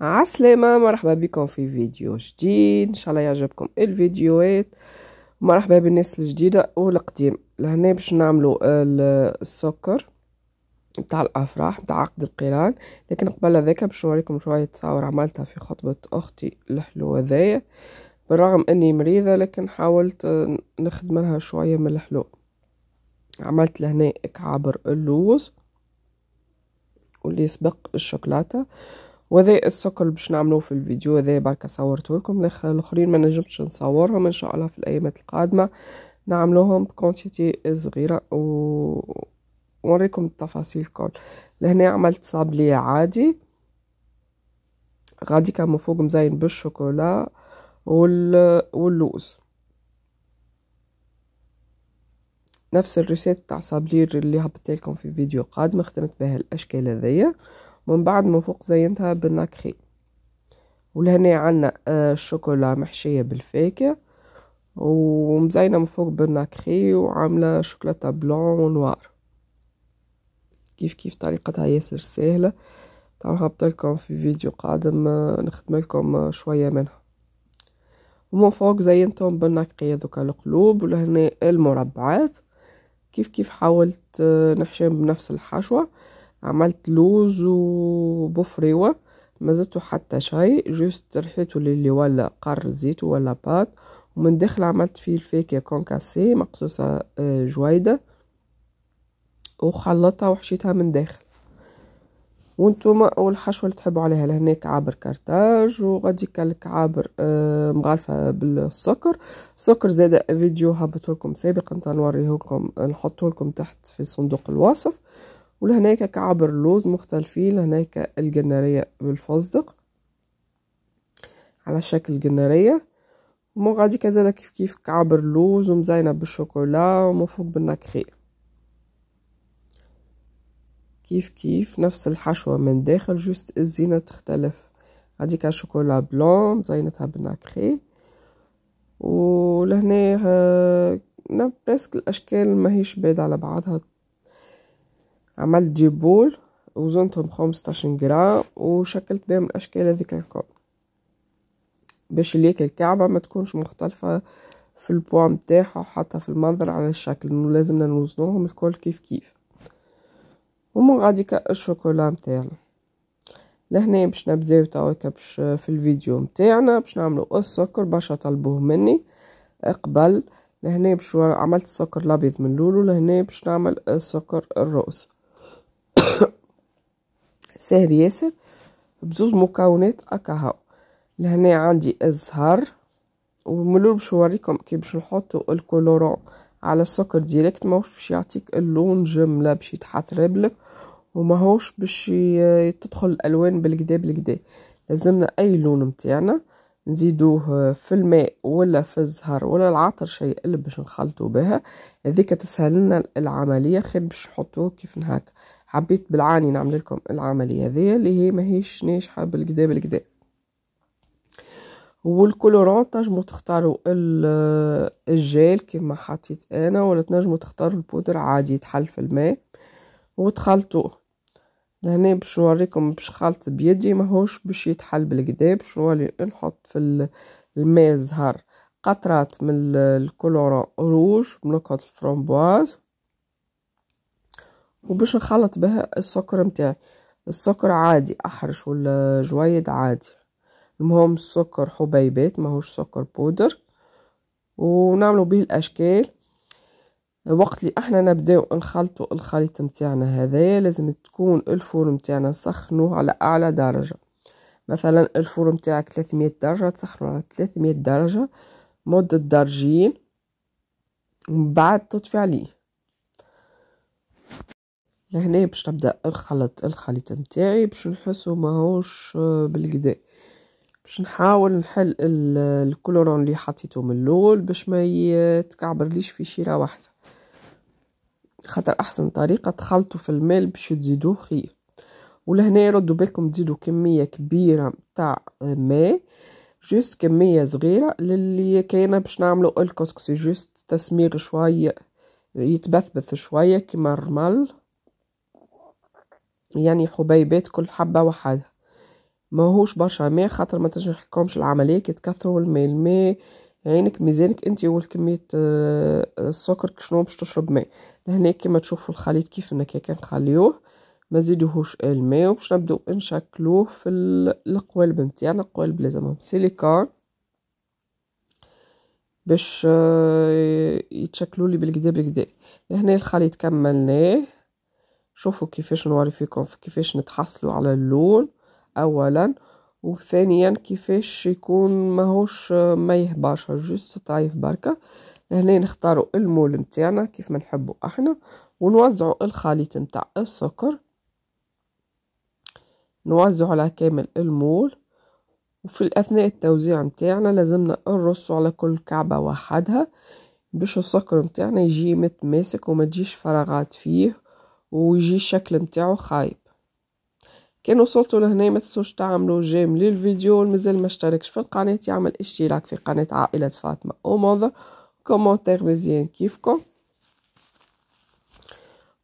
عسلامة مرحبا بكم في فيديو جديد. إن شاء الله يعجبكم الفيديوهات. مرحبا بالناس الجديدة والقديم. لهنا باش نعملوا السكر بتاع الأفراح بتاع عقد القران. لكن قبل هذاك باش نوريكم شوية تصاور عملتها في خطبة أختي الحلو هذايا. بالرغم إني مريضة لكن حاولت نخدم لها شوية من الحلو. عملت لهنا كعابر اللوز واللي يسبق الشوكولاتة. وهذا اللي باش نعملوه في الفيديو هذا بركة صورته لكم. الآخرين ما نجمتش نصورهم ان شاء الله في الأيامات القادمة نعملوهم بكونتيتي صغيرة و ونوريكم التفاصيل الكل. لهنا عملت صابلي عادي. غادي كان من فوق مزين بالشوكولا وال... واللوز. نفس الريسيت تاع صابلير اللي هبطت لكم في فيديو قادم خدمت بها الأشكال هذيا. ومن بعد من فوق زينتها بالنكخي ولهنا عنا الشوكولا محشية بالفاكهة ومزينة من فوق بالنكخي وعاملة شوكولاتة بلون ونوار. كيف كيف طريقتها ياسر سهلة. طبعا هبطلكم في فيديو قادم نخدم لكم شوية منها. ومن فوق زينتهم بالنكخي هذوك القلوب ولهنا المربعات. كيف كيف حاولت نحشيهم بنفس الحشوة. عملت لوز وبفريوة ما زدتو حتى شيء جوست ريحته للي ولا قر زيت ولا بات ومن داخل عملت فيه الفاكهة كونكاسي مقصوصة آه، جويدة. وخلطها وحشيتها من داخل. وأنتم والحشوة اللي تحبوا عليها لهناك عابر كارتاج وغادي كالكعابر آه مغالفة بالسكر. سكر زاد فيديو هبطه لكم سابقا نوريه لكم نحطه لكم تحت في صندوق الوصف. ولهناك كعبر لوز مختلفين لهناك الجنارية بالفستق على شكل جنارية. ومن غادي كذلك كيف كيف كعبر لوز ومزينة بالشوكولا ومفوق بالنكخي كيف كيف نفس الحشوة من داخل جوست الزينة تختلف. هذيك شوكولا بلون مزينتها بالنكخي ولهنا presque الأشكال ماهيش بعيدة على بعضها. عملت جيبول وزنتهم خمستاشر جرام وشكلت بهم الأشكال هذيك الكل. باش ليك الكعبة ما تكونش مختلفة في البوا متاعها حتى في المنظر على الشكل إنه لازمنا نوزنوهم الكل كيف كيف. ومن غادي الشوكولا متاعنا. لهنا باش نبداو تويكا باش في الفيديو متاعنا باش نعملو السكر باش طلبوه مني. قبل لهنا باش عملت السكر الأبيض من لولو لهنا باش نعمل السكر الروز سهل ياسر بزوز مكونات أكاهو. لهنا عندي الزهر وملول باش نوريكم كي باش نحطو الكولورون على السكر ديريكت ماهوش باش يعطيك اللون جملة باش يتحثرب لك وماهوش باش تدخل الألوان بالكدا بالكدا. لازمنا أي لون متاعنا نزيدوه في الماء ولا في الزهر ولا العطر شيء اللي باش نخلطو بها. هذيك تسهل لنا العملية خير باش نحطوه كيف هكا حبيت بالعاني نعمل لكم العملية هذه اللي هي ماهيش ناجحة بالكدا بالكدا. وال colorant تنجمو تختاروا الجيل كما حطيت أنا ولا تنجمو تختاروا البودر عادي يتحل في الماء وتخلطوه. لهنا باش نوريكم باش خلط بيدي ماهوش باش يتحل بالكدا باش نولي نحط في الماء الزهر قطرات من ال colorant rouge بنقط الفرامبواز وباش نخلط بها السكر متاعي. السكر عادي أحرش ولا جويد عادي. المهم السكر حبيبات ماهوش سكر بودر. ونعملو به الأشكال. وقت اللي إحنا نبداو نخلطو الخليط متاعنا هذايا لازم تكون الفور متاعنا نسخنوه على أعلى درجة. مثلا الفور متاعك 300 درجة تسخنو على 300 درجة مدة درجين ومن بعد تطفي عليه. لهنا باش نبدا نخلط الخليط نتاعي باش نحسو ماهوش بالكدا باش نحاول نحل ال colorant اللي حطيته من الأول باش ما يتكعبرليش في شيرة واحدة. خاطر أحسن طريقة تخلطوا في الماء باش تزيدوه خير. ولهنا ردوا بالكم تزيدوا كمية كبيرة تاع ماء juste كمية صغيرة للي كاينة باش نعملوا الكسكسي juste تسمير شوية يتبثبث شوية كيما الرمل. يعني حبيبات كل حبة وحدها ماهوش برشا. ماء خاطر ما تنجحلكمش العملية كي تكثروا الماء الماء عينك ميزانك انت والكمية آه، السكر شنو باش تشرب ماء. لهنا كيما تشوفوا الخليط كيف إنك كي نخليوه ما زيدوهوش الماء وباش نبدو نشكلوه في القوالب نتاعنا. القوالب لازمهم سيليكون باش آه، يتشكلوا لي بالكدا بالكدا. لهنا الخليط كملناه. شوفوا كيفاش نوري فيكم كيفاش نتحصلوا على اللون اولا وثانيا كيفاش يكون ماهوش ما يهباش جوست طايف بركة. لهنا نختاروا المول نتاعنا كيف ما نحبوا إحنا ونوزعوا الخليط نتاع السكر. نوزعوا على كامل المول وفي الأثناء التوزيع نتاعنا لازمنا نرصوا على كل كعبة وحدها باش السكر نتاعنا يجي متماسك وما تجيش فراغات فيه. ويجي الشكل نتاعو خايب. كان وصلتوا لهنا ما تنسوش تعملوا j'aime للفيديو مازال ما اشتركش في القناة يعمل اشتراك في قناة عائلة فاطمة ومنظر commentaire مزيان كيفكم.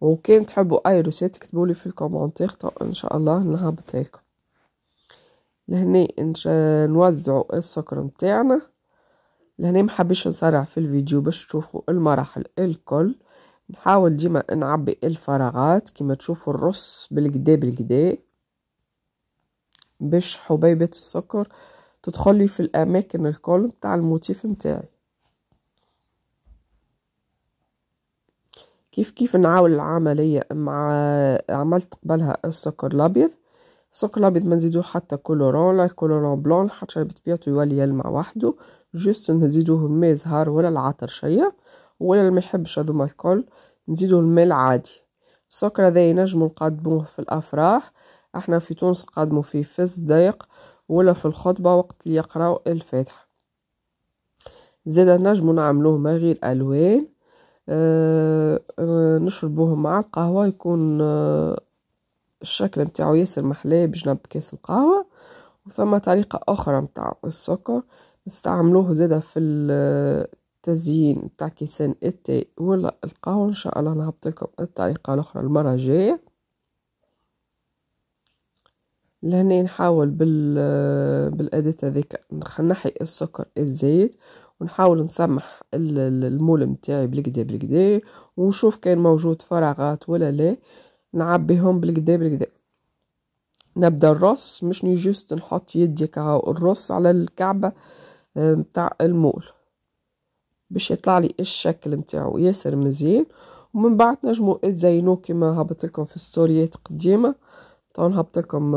وكان تحبوا أي recette اكتبوا لي في ال commentaire إن شاء الله نهبط لكم لهنا نوزعوا السكر نتاعنا لهنا محبش نسرع في الفيديو باش تشوفوا المراحل الكل. نحاول ديما نعبي الفراغات كما تشوفوا الرص بالكدا بالكدا باش حبيبة السكر تدخلي في الأماكن الكل بتاع الموتيف متاعي كيف كيف نعاول العملية مع عملت قبلها السكر الأبيض؟ السكر الأبيض ما نزيدو حتى colorant لا colorant blanc حتى بطبيعته يولي يلمع وحده juste نزيدوه الماء زهر ولا العطر شيء. ولا ما يحبش هذوما الكل نزيدو الماء العادي السكر هذا ينجمو نقدموه في الأفراح. إحنا في تونس نقدمو فيه في الصدايق ولا في الخطبة وقت اللي يقراو الفاتحة. زادا نجمو نعملوه ما غير ألوان. أه نشربوه مع القهوة يكون أه الشكل متاعو ياسر محلاه بجنب كاس القهوة. وثم طريقة أخرى متاع السكر نستعملوه زادا في التزيين تاع كيسان التاي ولا القهوة إن شاء الله. نهبط لكم الطريقة الأخرى المرة الجاية. لهنا نحاول بال بالأداة هذيك. نحي السكر الزايد ونحاول نسمح المول متاعي بالكدا بالكدا. ونشوف كان موجود فراغات ولا لا. نعبيهم بالكدا بالكدا. نبدأ الرص. مش جوست نحط يدي كهو الرص على الكعبة متاع المول. باش يطلع لي الشكل متاعو ياسر مزيان. ومن بعد نجمو تزينوه كما هبط لكم في ستوريات قديمة. طبعا هبط لكم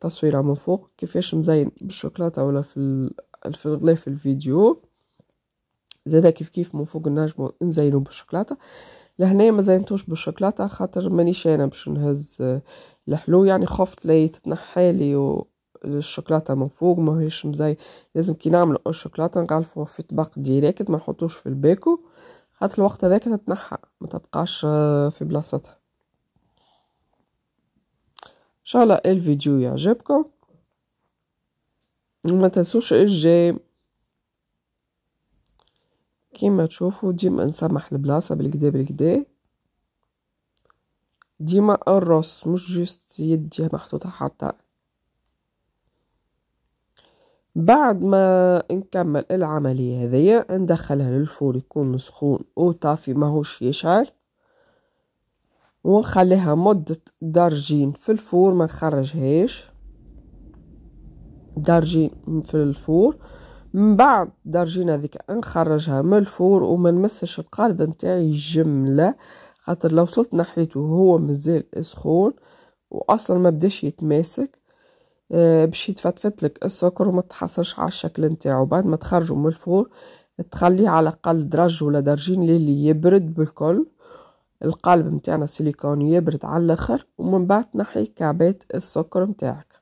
تصويرة من فوق كيفاش مزين بالشوكولاتة ولا في في الغلاف الفيديو. زادا كيف كيف من فوق نجمو نزينو بالشوكولاتة. لهنا ما زينتوش بالشوكولاتة خاطر مانيش أنا باش نهز الحلو. يعني خفت لا يتنحالي الشوكولاتة من فوق ما هيش مزي لازم كي نعملو الشوكولاتة نغلفوه في طبق direct ما نحطوش في ال paquet خاطر الوقت هذاك تتنحى ما تبقاش في بلاصتها. إن شاء الله الفيديو يعجبكم. وما تنسوش ال j'aime كيما تشوفوا ديما نسمح البلاصة بالكدا بالكدا. ديما الرص مش juste يدي محطوطة حتى بعد ما نكمل العملية هذيا ندخلها لل four يكون سخون وطافي ماهوش يشعل. ونخليها مدة درجين في الفور ما نخرجهاش. درجين في الفور. من بعد درجين هذيك نخرجها من الفور وما نمسش القالب نتاعي جملة خاطر لو وصلت نحيته وهو مازال سخون واصلا ما بداش يتماسك. باش يتفتفت لك. السكر وما تحصلش على الشكل نتاعو. بعد ما تخرجوا من الفور تخليه على الاقل درجة ولا درجين للي يبرد بالكل. القالب نتاعنا سيليكون يبرد على الآخر ومن بعد تنحي كعبات السكر نتاعك.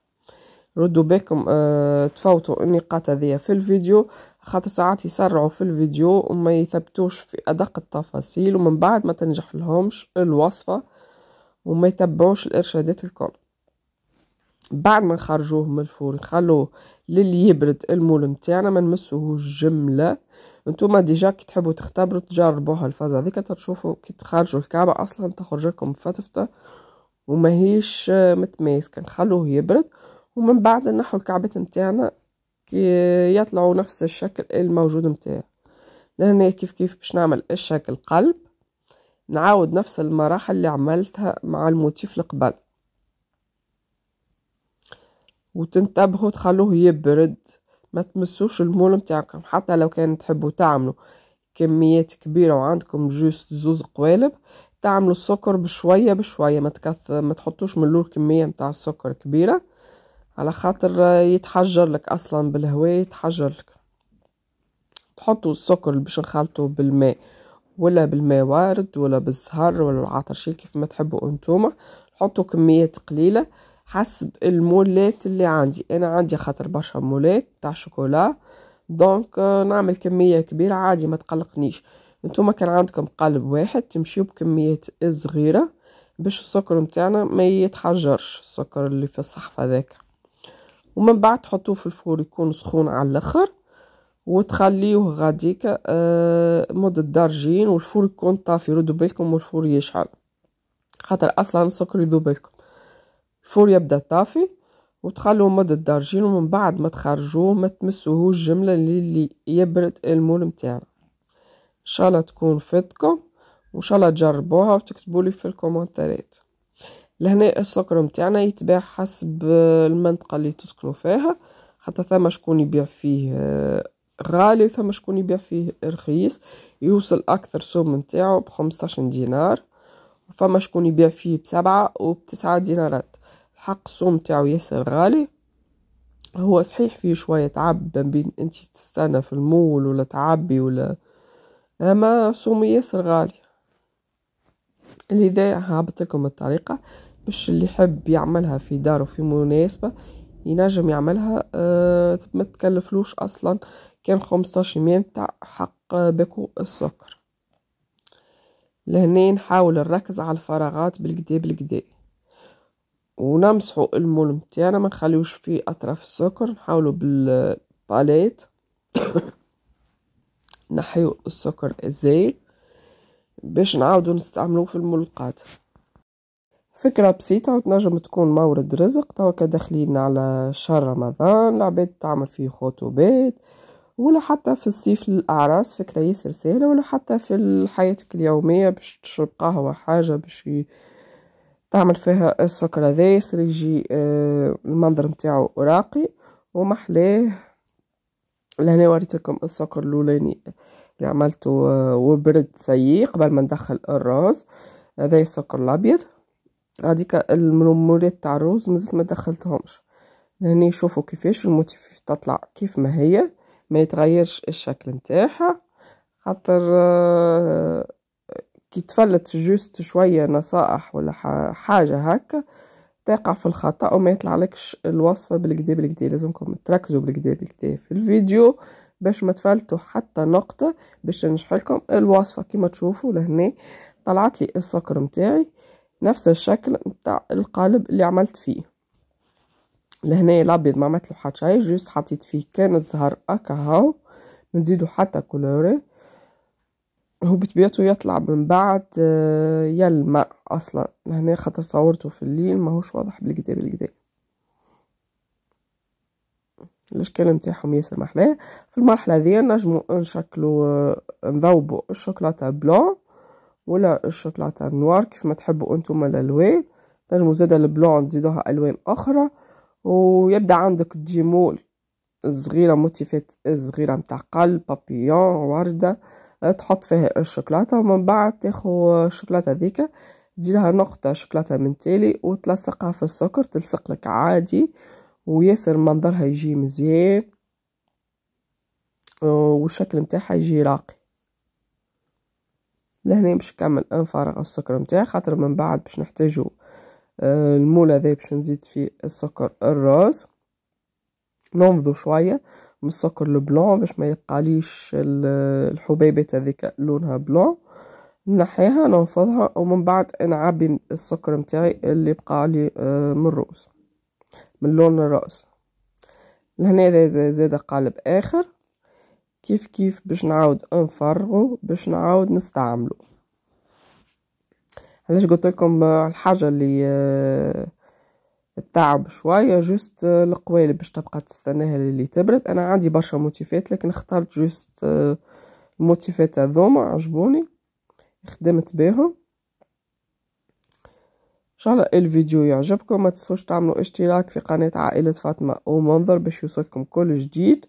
ردوا بالكم أه تفوتوا النقاط هذيا في الفيديو. خاطر ساعات يسرعوا في الفيديو وما يثبتوش في أدق التفاصيل ومن بعد ما تنجح لهمش الوصفة وما يتبعوش الإرشادات الكل. بعد ما نخرجوه من الفرن نخلوه للي يبرد المول نتاعنا ما نمسوهوش جملة. نتوما déjà كي تحبوا تختبروا تجربوها الفازة. هذيك تشوفوا كي تخرجوا الكعبة أصلا تخرج لكم فتفتة وماهيش متماسكة. نخلوه يبرد ومن بعد نحو الكعبات متاعنا يطلعوا نفس الشكل الموجود متاعي لهنا كيف كيف باش نعمل الشكل قلب نعاود نفس المراحل اللي عملتها مع ال motif القبل. وتنتبهوا تخلوه يبرد. ما تمسوش المول متاعكم حتى لو كان تحبوا تعملوا كميات كبيرة وعندكم جوست زوز قوالب تعملوا السكر بشوية بشوية ما تكث ما تحطوش من الأول كمية متاع السكر كبيرة. على خاطر يتحجر لك أصلا بالهواء يتحجر لك. تحطوا السكر باش نخلطوه بالماء ولا بالماء وارد ولا بالزهر ولا العطرشيل كيف ما تحبوا أنتوما. حطوا كميات قليلة. حسب ال moulet اللي عندي. أنا عندي خاطر برشا moulet تاع chocolat. donc نعمل كمية كبيرة عادي ما تقلقنيش. انتوما كان عندكم قلب واحد تمشيو بكميات صغيرة باش السكر متاعنا ما يتحجرش السكر اللي في الصحف هذاك. ومن بعد تحطوه في ال four يكون سخون على الأخر وتخليوه غاديك آه مدة درجين وال four يكون طافي ردوا بالكم وال four يشعل. خاطر أصلا السكر يذوب لكم الفور يبدأ طافي وتخلوه مدة درجين ومن بعد ما تخرجوه ما تمسوهوش جملة اللي يبرد المول متاعنا إن شاء الله تكون فاتكم وإن شاء الله تجربوها وتكتبوا لي في الكومنتات لهنا السكر متاعنا يتباع حسب المنطقة اللي تسكنوا فيها. حتى ثم شكون يبيع فيه غالي ثم شكون يبيع فيه رخيص. يوصل أكثر سوم نتاعو بخمسطاش دينار فما شكون يبيع فيه بسبعة وبتسعة دينارات. الحق السوم تاعو ياسر غالي. هو صحيح فيه شوية تعب بين انت تستنى في المول ولا تعبي ولا أما سوم ياسر غالي. لذا هابط لكم الطريقة باش اللي يحب يعملها في داره في مناسبة ينجم يعملها. أه ما تكلفلوش أصلا. كان خمسطاش يمين تاع حق باكو السكر. لهنا نحاول نركز على الفراغات بالكدا بالكدا ونمسحو المول متاعنا ما نخليوش فيه أطراف السكر نحاولو بالباليت. نحيو السكر الزايد باش نعاودو نستعملوه في الملقات. فكرة بسيطة وتنجم تكون مورد رزق. توا داخلين على شهر رمضان العباد تعمل فيه خطوبات ولا حتى في الصيف للأعراس فكرة ياسر سهلة ولا حتى في حياتك اليومية باش تشرب قهوة حاجة باش تعمل فيها السكر هذا ياسر يجي آه، المنظر متاعو راقي ومحلاه. لهنا وريتكم السكر الأولاني اللي عملته آه، وبرد سيء قبل ما ندخل الرز هذا السكر الأبيض. هذيك المرمورات تاع الرز مازلت ما دخلتهمش. هني شوفوا كيفاش ال motif تطلع كيف ما هي ما يتغيرش الشكل نتاعها. خاطر آه، كي تفلت juste شوية نصائح ولا حاجة هكا تقع في الخطأ وما يطلع لكش الوصفة بالكدا بالكدا لازمكم تركزوا بالكدا بالكدا في الفيديو باش ما تفلتوا حتى نقطة باش نشرح لكم الوصفة كما تشوفوا لهنا طلعت لي السكر متاعي نفس الشكل متاع القالب اللي عملت فيه. لهنا الأبيض ما عملت له حتى شي juste حطيت فيه كان الزهر اكا هاو نزيدو حتى colorer. هو بطبيعته يطلع من بعد آه، يلمع أصلا. لهنا خاطر صورته في الليل ماهوش واضح بالكدا بالكدا الأشكال نتاعهم ياسر محلاه؟ في المرحلة هذه نجمو نشكلو آه، نذوبو الشوكولاتة بلون ولا الشوكولاتة نوار كيف ما تحبوا أنتم الألوان. نجمو زاده البلون تزيدوها ألوان أخرى ويبدأ عندك ديمول صغيرة موتيفات صغيرة متاع قلب بابيون وردة. تحط فيها الشوكولاتة ومن بعد تاخو الشوكولاتة ذيك تزيدها نقطة شوكولاتة من تالي وتلصقها في السكر تلصق لك عادي وياسر منظرها يجي مزيان والشكل متاعها يجي راقي. لهنا باش نكمل نفرغ السكر متاعي خاطر من بعد باش نحتاجو آه، المول هذا باش نزيد فيه السكر الروز ننفضو شوية. من السكر البلون باش ما يبقاليش الحبيبات هذيك لونها بلون. نحيها ننفضها ومن بعد نعبي السكر متاعي اللي بقى لي آه، من الروز من لون ال rose لهنا زاد قالب آخر. كيف كيف باش نعاود نفرغو باش نعاود نستعملو. علاش قلت لكم الحاجة اللي التعب شوية juste القوالب باش تبقى تستناها اللي تبرد. أنا عندي برشا موتيفات لكن اخترت juste الموتيفات هذوما عجبوني خدمت بيهم. إن شاء الله الفيديو يعجبكم. ما تنسوش تعملوا اشتراك في قناة عائلة فاطمة ومنظر باش يوصلكم كل جديد.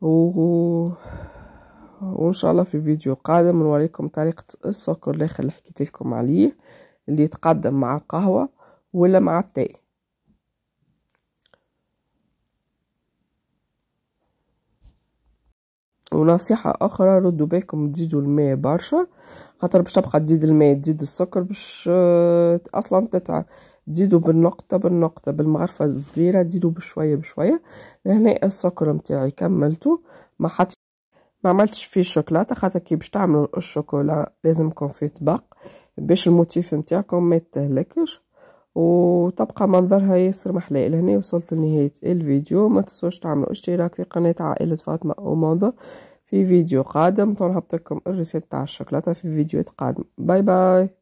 و... وان شاء الله في فيديو قادم. نوريكم طريقة السكر اللي حكيت لكم عليه اللي يتقدم مع القهوة. ولا مع التاي ونصيحة أخرى ردوا بالكم تزيدوا الماء برشا خاطر باش تبقى تزيد الماء تزيد السكر باش آه، أصلا تتعب تزيدوا بالنقطة بالنقطة بالمغرفة الصغيرة تزيدوا بشوية بشوية. لهنا السكر متاعي كملته. ما حط ما عملتش فيه شوكولاتة خاطر كي باش تعملوا الشوكولا لازم يكون فيه طبق. باش الموتيف نتاعكم ما يتهلكش. وتبقى منظرها ياسر محلى لهنا وصلت لنهاية الفيديو. ما تنسوش تعملوا اشتراك في قناة عائلة فاطمة ومنظر في فيديو قادم. تنهبط لكم ال recette تاع الشوكولاتة في فيديوهات قادمة. bye bye.